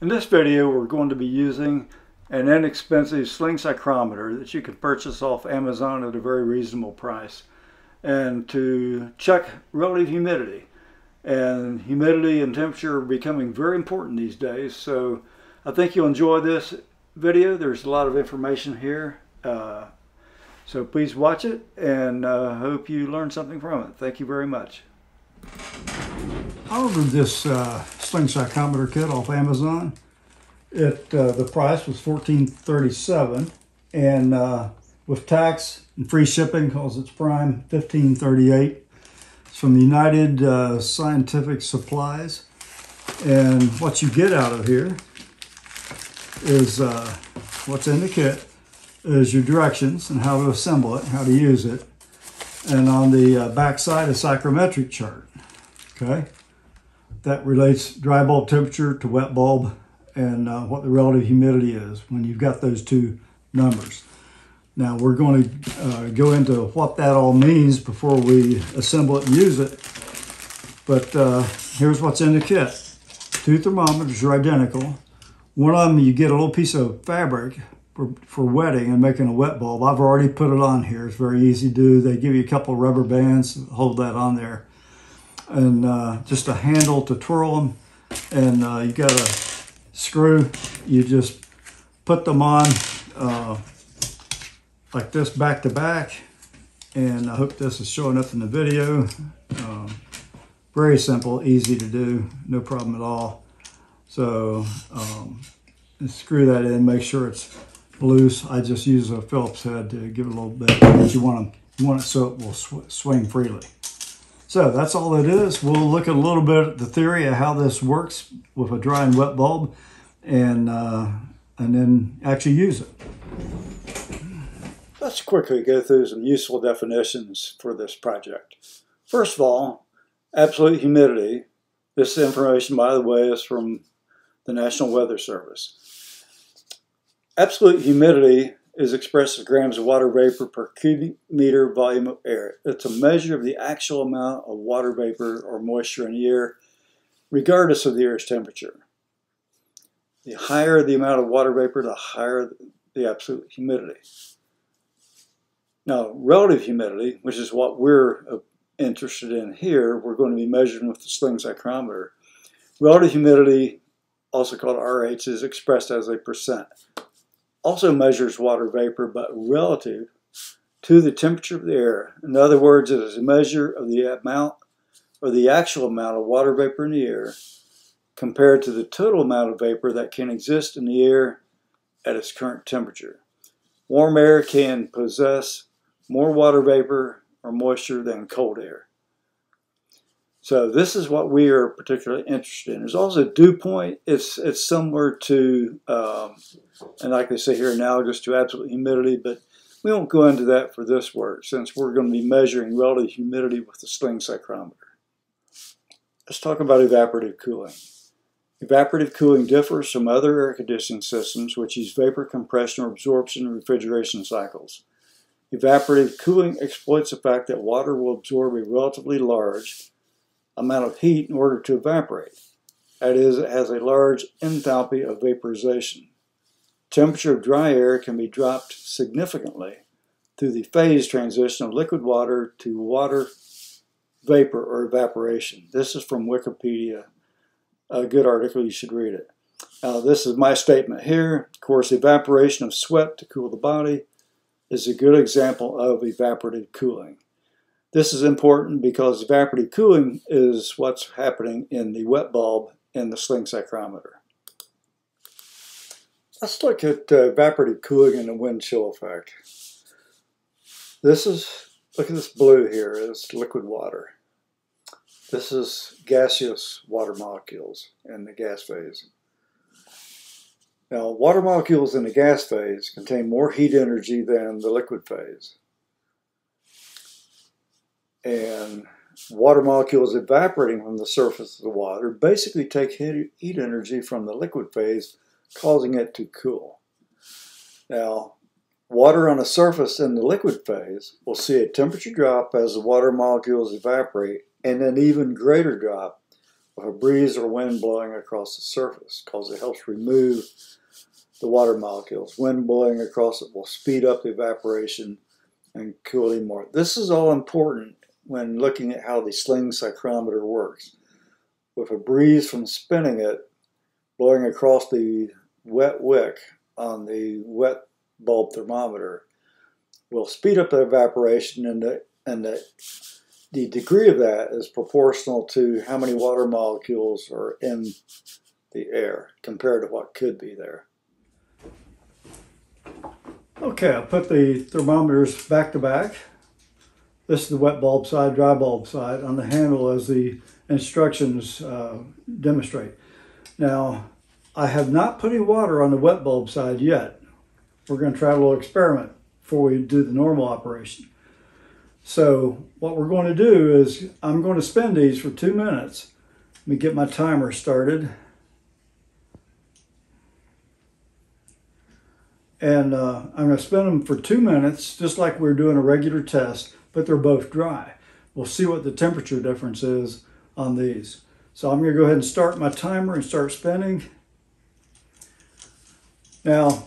In this video we're going to be using an inexpensive sling psychrometer that you can purchase off Amazon at a very reasonable price and to check relative humidity. And humidity and temperature are becoming very important these days so I think you'll enjoy this video. There's a lot of information here. Uh, so please watch it and uh, hope you learn something from it. Thank you very much. I ordered this uh, sling psychrometer kit off Amazon. It uh, the price was fourteen thirty seven, and uh, with tax and free shipping, because it's prime, fifteen thirty eight. It's from United uh, Scientific Supplies, and what you get out of here is uh, what's in the kit is your directions and how to assemble it, how to use it, and on the uh, back side a psychrometric chart. Okay, that relates dry bulb temperature to wet bulb and uh, what the relative humidity is when you've got those two numbers. Now we're going to uh, go into what that all means before we assemble it and use it. But uh, here's what's in the kit. Two thermometers are identical. One of them you get a little piece of fabric for, for wetting and making a wet bulb. I've already put it on here. It's very easy to do. They give you a couple rubber bands hold that on there. And uh, just a handle to twirl them. And uh, you got a screw. You just put them on uh, like this back to back. And I hope this is showing up in the video. Um, very simple, easy to do, no problem at all. So um, screw that in, make sure it's loose. I just use a Phillips head to give it a little bit. But you want, them, you want it so it will sw swing freely. So that's all it is. We'll look at a little bit at the theory of how this works with a dry and wet bulb and, uh, and then actually use it. Let's quickly go through some useful definitions for this project. First of all, absolute humidity. This information, by the way, is from the National Weather Service. Absolute humidity is expressed as grams of water vapor per cubic meter volume of air. It's a measure of the actual amount of water vapor or moisture in the air, regardless of the air's temperature. The higher the amount of water vapor, the higher the absolute humidity. Now, relative humidity, which is what we're uh, interested in here, we're going to be measuring with the sling psychrometer. Relative humidity also called RH, is expressed as a percent. Also measures water vapor, but relative to the temperature of the air. In other words, it is a measure of the amount or the actual amount of water vapor in the air compared to the total amount of vapor that can exist in the air at its current temperature. Warm air can possess more water vapor or moisture than cold air. So this is what we are particularly interested in. There's also dew point. It's it's similar to, um, and I I say here, analogous to absolute humidity, but we won't go into that for this work since we're going to be measuring relative humidity with the sling psychrometer. Let's talk about evaporative cooling. Evaporative cooling differs from other air conditioning systems which use vapor compression or absorption and refrigeration cycles. Evaporative cooling exploits the fact that water will absorb a relatively large amount of heat in order to evaporate. That is, it has a large enthalpy of vaporization. Temperature of dry air can be dropped significantly through the phase transition of liquid water to water vapor or evaporation. This is from Wikipedia. A good article, you should read it. Now, this is my statement here. Of course, evaporation of sweat to cool the body is a good example of evaporative cooling. This is important because evaporative cooling is what's happening in the wet bulb in the sling psychrometer. Let's look at uh, evaporative cooling and the wind chill effect. This is, look at this blue here, is liquid water. This is gaseous water molecules in the gas phase. Now, water molecules in the gas phase contain more heat energy than the liquid phase and water molecules evaporating from the surface of the water basically take heat energy from the liquid phase, causing it to cool. Now, water on a surface in the liquid phase will see a temperature drop as the water molecules evaporate and an even greater drop with a breeze or wind blowing across the surface because it helps remove the water molecules. Wind blowing across it will speed up the evaporation and cool it more. This is all important when looking at how the sling psychrometer works. With a breeze from spinning it blowing across the wet wick on the wet bulb thermometer will speed up the evaporation and the, and the, the degree of that is proportional to how many water molecules are in the air compared to what could be there. Okay, I'll put the thermometers back to back. This is the wet bulb side, dry bulb side on the handle as the instructions uh, demonstrate. Now, I have not put any water on the wet bulb side yet. We're going to try a little experiment before we do the normal operation. So what we're going to do is I'm going to spin these for two minutes. Let me get my timer started. And uh, I'm going to spin them for two minutes, just like we are doing a regular test, but they're both dry. We'll see what the temperature difference is on these. So I'm going to go ahead and start my timer and start spinning. Now,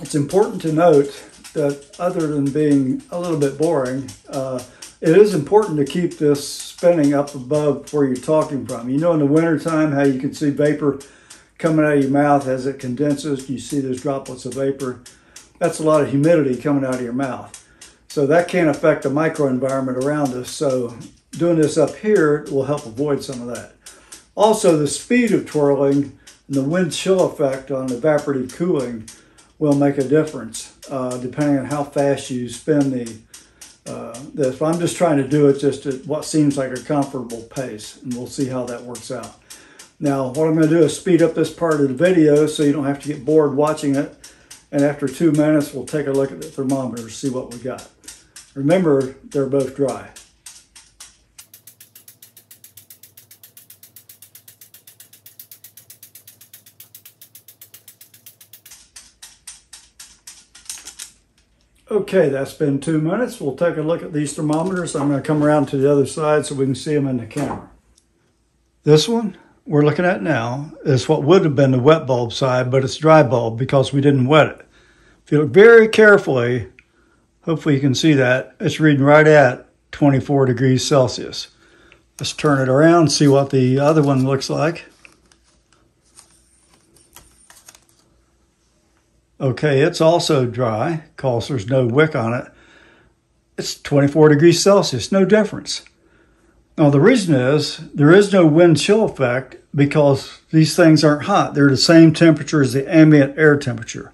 it's important to note that other than being a little bit boring, uh, it is important to keep this spinning up above where you're talking from. You know in the wintertime how you can see vapor coming out of your mouth as it condenses. You see those droplets of vapor. That's a lot of humidity coming out of your mouth. So that can't affect the microenvironment around us. So doing this up here will help avoid some of that. Also, the speed of twirling and the wind chill effect on evaporative cooling will make a difference uh, depending on how fast you spin the uh, this. But I'm just trying to do it just at what seems like a comfortable pace, and we'll see how that works out. Now, what I'm going to do is speed up this part of the video so you don't have to get bored watching it. And after two minutes, we'll take a look at the thermometer, to see what we got. Remember, they're both dry. Okay, that's been two minutes. We'll take a look at these thermometers. I'm going to come around to the other side so we can see them in the camera. This one we're looking at now is what would have been the wet bulb side, but it's dry bulb because we didn't wet it. If you look very carefully, hopefully you can see that, it's reading right at 24 degrees Celsius. Let's turn it around, see what the other one looks like. Okay, it's also dry because there's no wick on it. It's 24 degrees Celsius, no difference. Now, the reason is there is no wind chill effect because these things aren't hot. They're the same temperature as the ambient air temperature.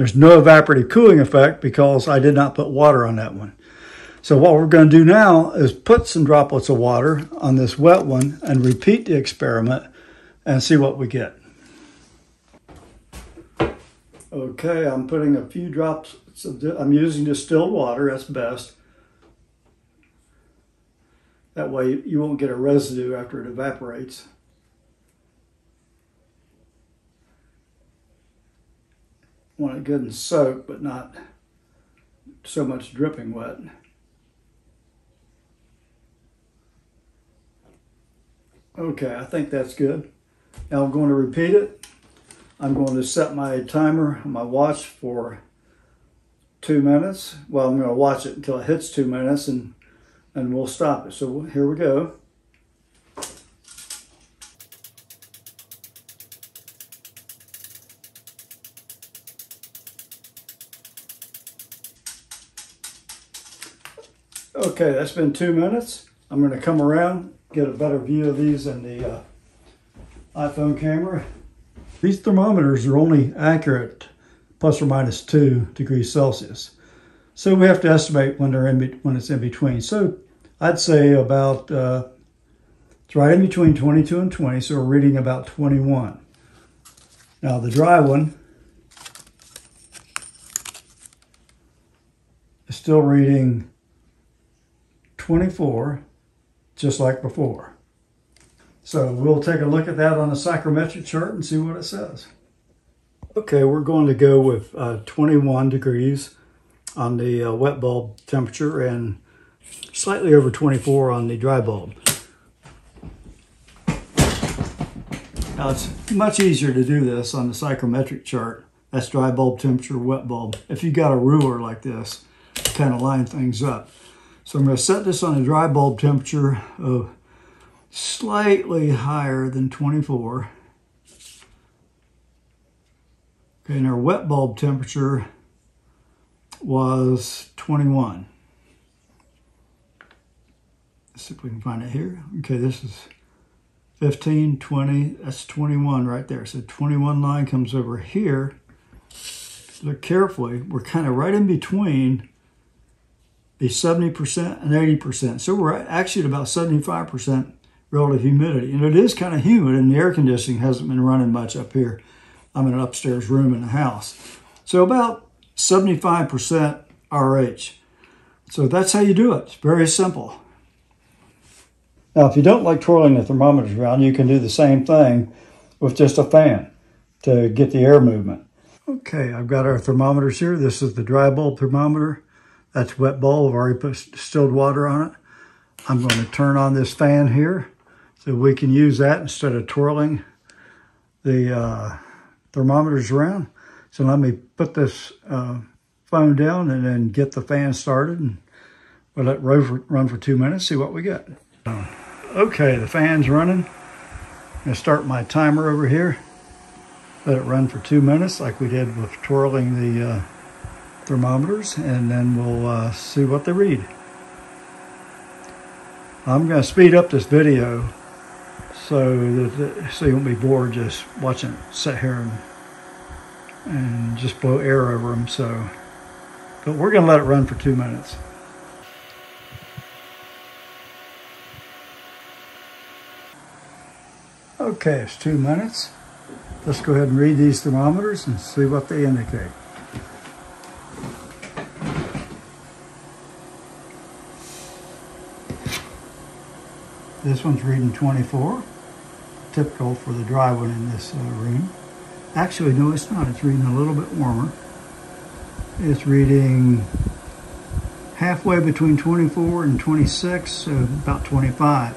There's no evaporative cooling effect because I did not put water on that one. So what we're going to do now is put some droplets of water on this wet one and repeat the experiment and see what we get. Okay, I'm putting a few drops, I'm using distilled water, that's best. That way you won't get a residue after it evaporates. Want it good and soaked, but not so much dripping wet. Okay, I think that's good. Now I'm going to repeat it. I'm going to set my timer on my watch for two minutes. Well, I'm going to watch it until it hits two minutes and, and we'll stop it. So here we go. Okay, that's been two minutes. I'm going to come around, get a better view of these in the uh, iPhone camera. These thermometers are only accurate plus or minus 2 degrees Celsius. So we have to estimate when they're in when it's in between. So I'd say about uh, it's right in between 22 and 20, so we're reading about 21. Now the dry one is still reading 24, just like before. So we'll take a look at that on a psychrometric chart and see what it says. Okay, we're going to go with uh, 21 degrees on the uh, wet bulb temperature and slightly over 24 on the dry bulb. Now it's much easier to do this on the psychrometric chart. That's dry bulb temperature, wet bulb. If you got a ruler like this, kind of line things up. So I'm going to set this on a dry bulb temperature of slightly higher than 24. Okay, and our wet bulb temperature was 21. Let's see if we can find it here. Okay, this is 15, 20, that's 21 right there. So 21 line comes over here. Look carefully, we're kind of right in between the 70% and 80%. So we're actually at about 75% relative humidity. And it is kind of humid and the air conditioning hasn't been running much up here. I'm in an upstairs room in the house. So about 75% RH. So that's how you do it. It's very simple. Now, if you don't like twirling the thermometers around, you can do the same thing with just a fan to get the air movement. Okay, I've got our thermometers here. This is the dry bulb thermometer. That's wet bulb. I've already put distilled water on it. I'm going to turn on this fan here so we can use that instead of twirling the uh, thermometers around. So let me put this uh, phone down and then get the fan started and we'll let it run for two minutes, see what we get. Okay, the fan's running. I'm gonna start my timer over here. Let it run for two minutes like we did with twirling the uh, thermometers and then we'll uh, see what they read. I'm gonna speed up this video so that so you won't be bored just watching it sit here and, and just blow air over them. So, but we're gonna let it run for two minutes. Okay, it's two minutes. Let's go ahead and read these thermometers and see what they indicate. This one's reading 24, typical for the dry one in this uh, room. Actually, no, it's not. It's reading a little bit warmer. It's reading halfway between 24 and 26, so about 25.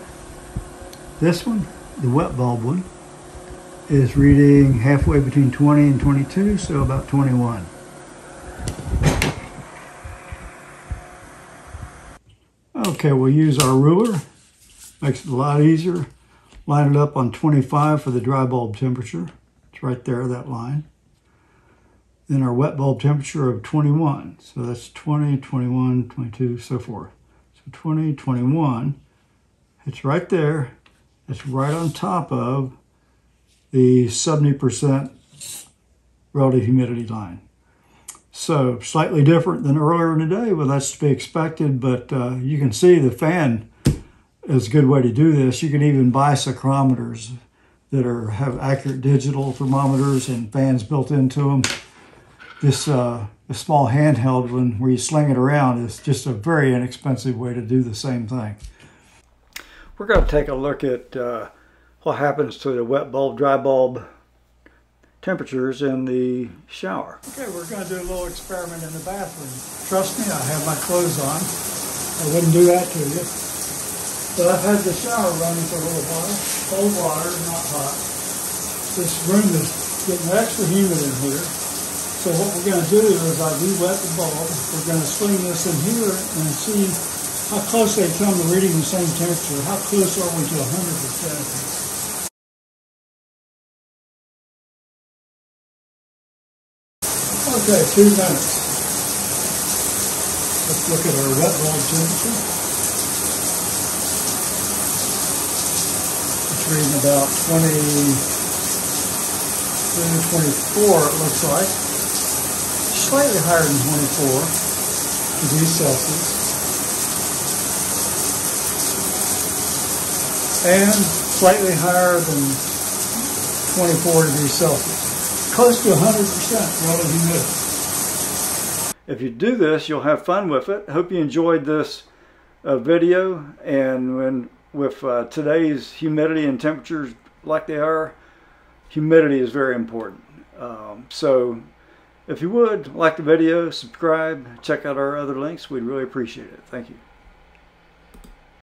This one the wet bulb one is reading halfway between 20 and 22, so about 21. Okay, we'll use our ruler. Makes it a lot easier. Line it up on 25 for the dry bulb temperature. It's right there, that line. Then our wet bulb temperature of 21. So that's 20, 21, 22, so forth. So 20, 21. It's right there. It's right on top of the 70% relative humidity line. So slightly different than earlier in the day, well that's to be expected, but uh, you can see the fan is a good way to do this. You can even buy psychrometers that are have accurate digital thermometers and fans built into them. This, uh, this small handheld one where you sling it around is just a very inexpensive way to do the same thing. We're going to take a look at uh, what happens to the wet bulb, dry bulb temperatures in the shower. Okay, we're going to do a little experiment in the bathroom. Trust me, I have my clothes on. I wouldn't do that to you. But I've had the shower running for a little while. Cold water, not hot. This room is getting extra humid in here. So what we're going to do is I re-wet the bulb. We're going to swing this in here and see how close they come to reading the same temperature. How close are we to 100%? Okay, two minutes. Let's look at our wet bulb temperature. Reading about 20, 24 it looks like. Slightly higher than 24 degrees Celsius. and slightly higher than 24 degrees Celsius. Close to 100% relative humidity. If you do this, you'll have fun with it. Hope you enjoyed this uh, video and when with uh, today's humidity and temperatures like they are, humidity is very important. Um, so if you would, like the video, subscribe, check out our other links. We'd really appreciate it. Thank you.